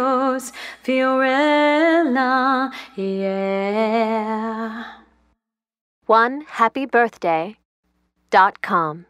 yours, Fiorella, yeah. One happy birthday dot com.